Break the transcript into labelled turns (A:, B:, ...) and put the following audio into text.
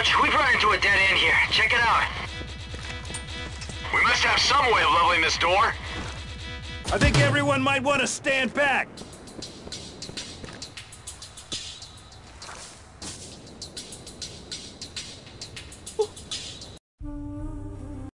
A: We've run into a dead end here. Check it out.
B: We must have some way of leveling this door.
C: I think everyone might want to stand back.